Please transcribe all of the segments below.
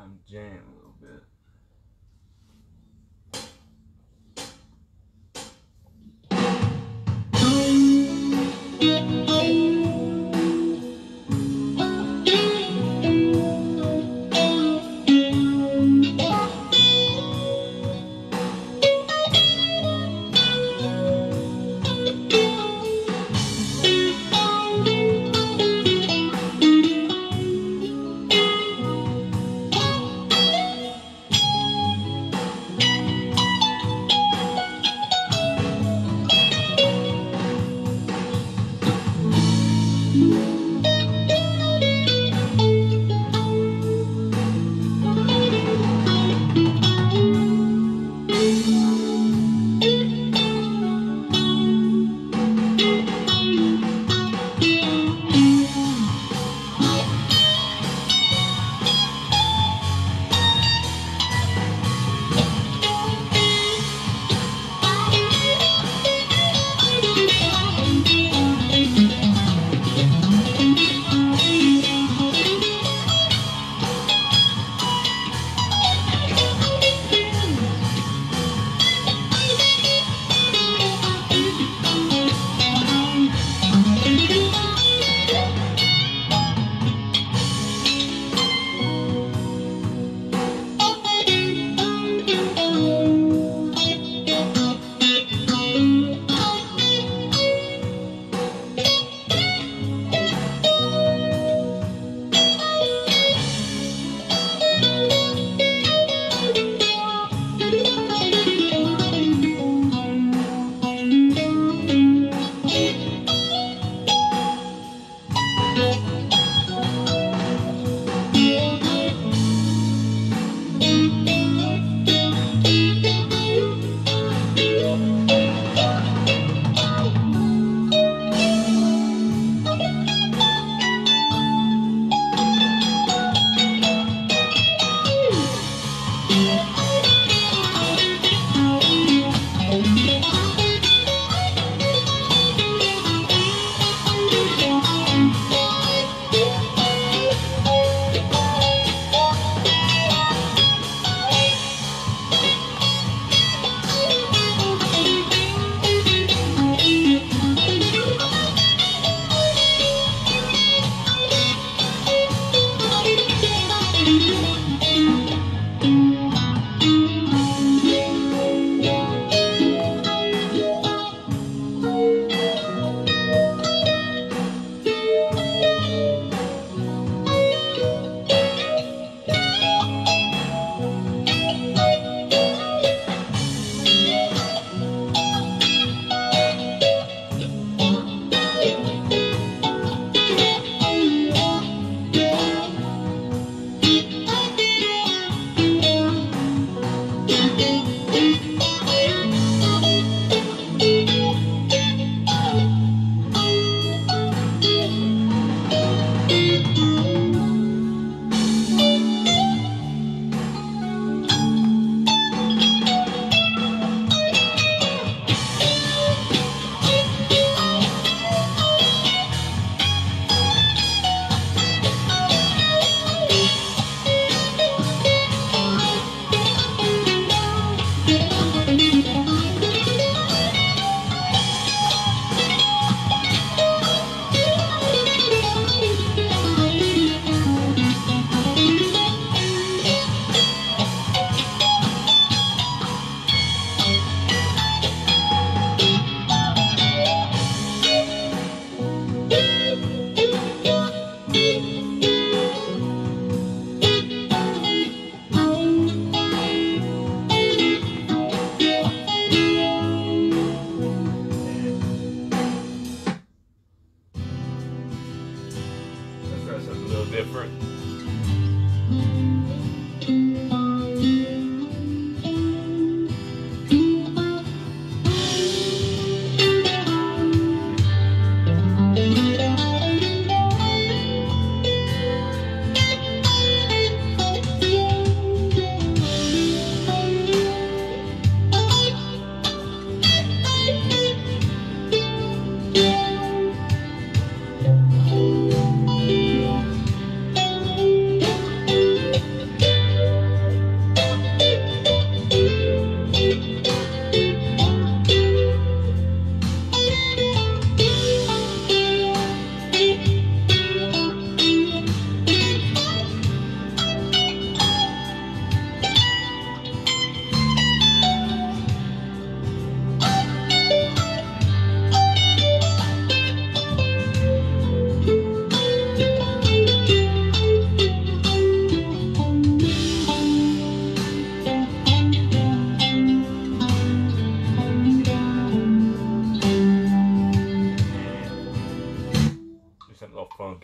time to jam a little bit.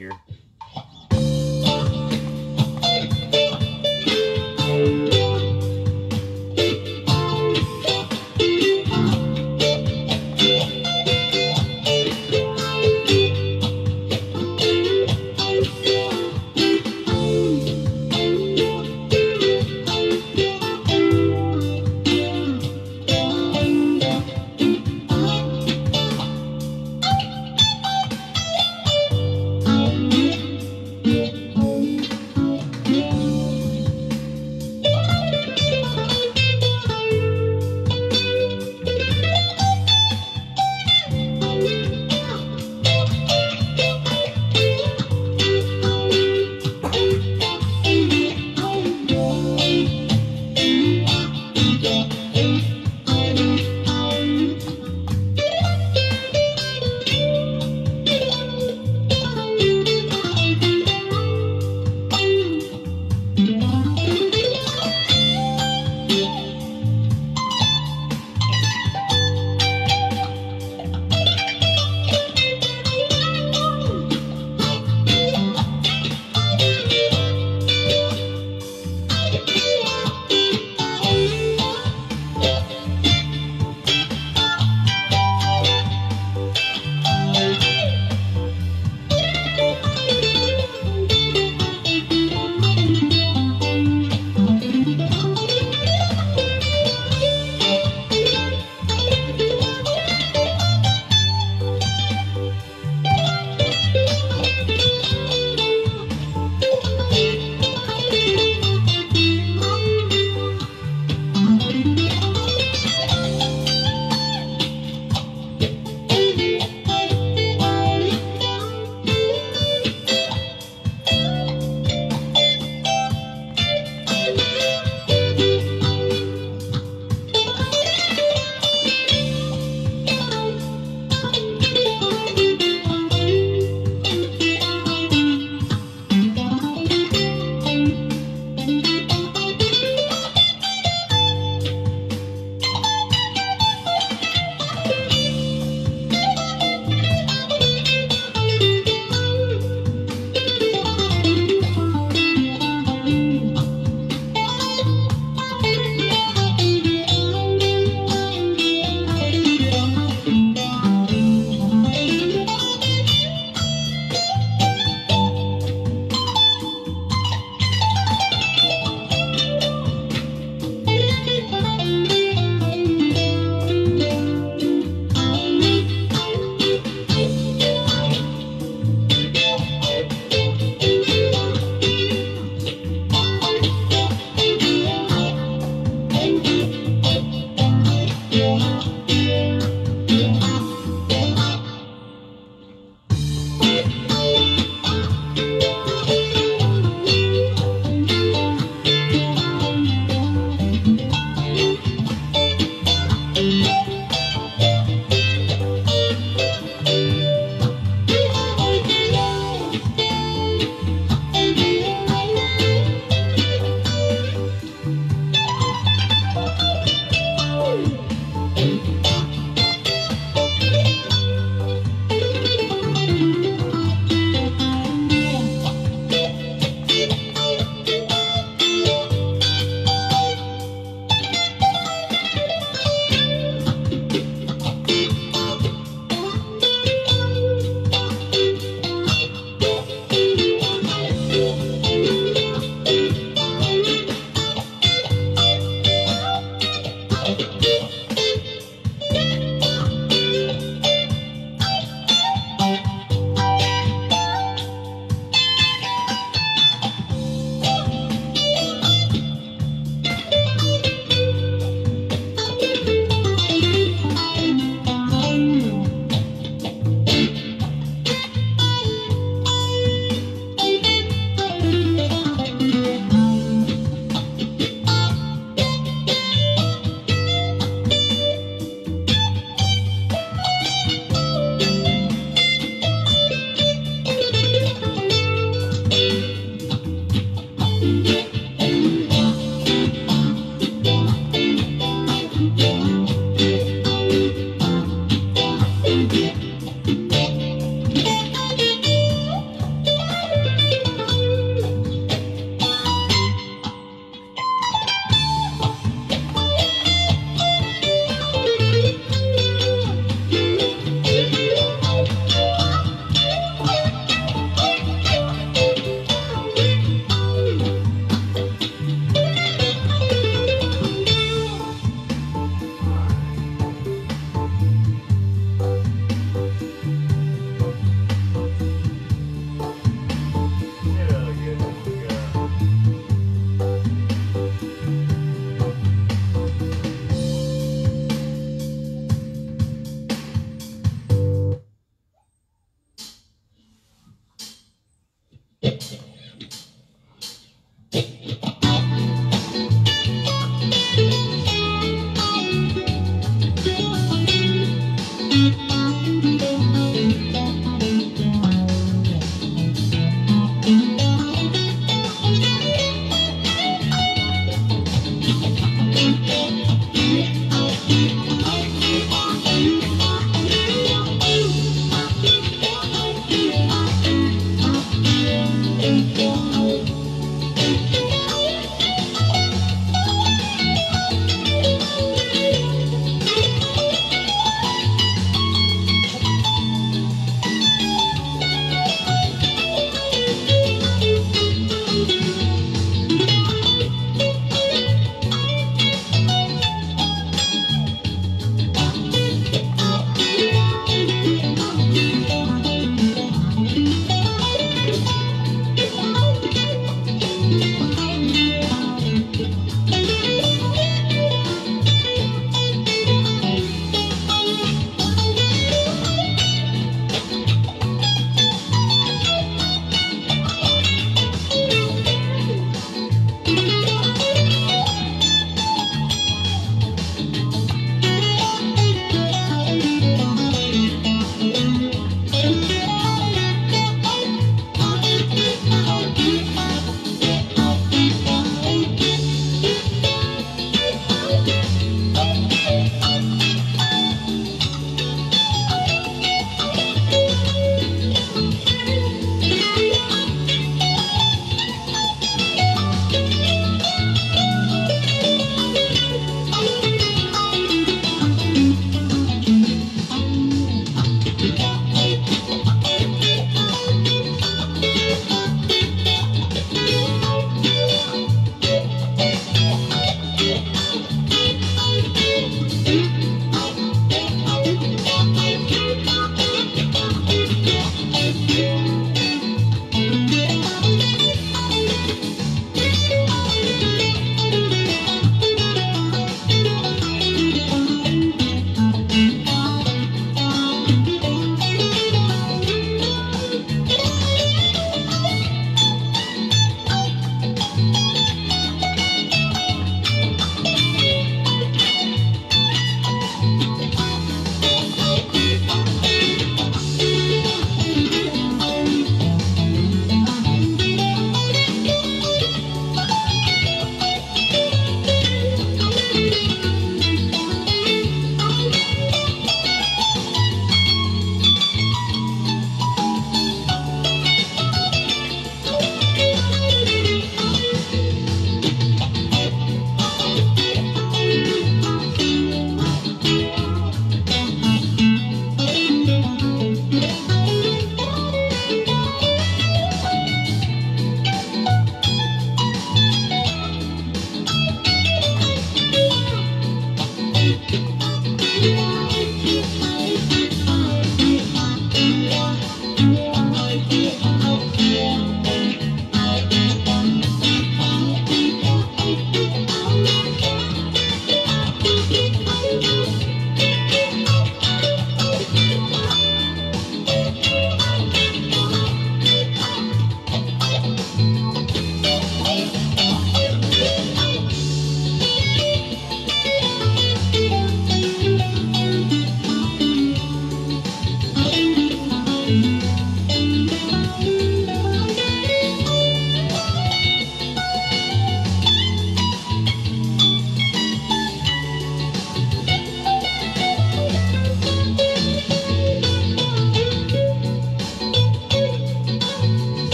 here.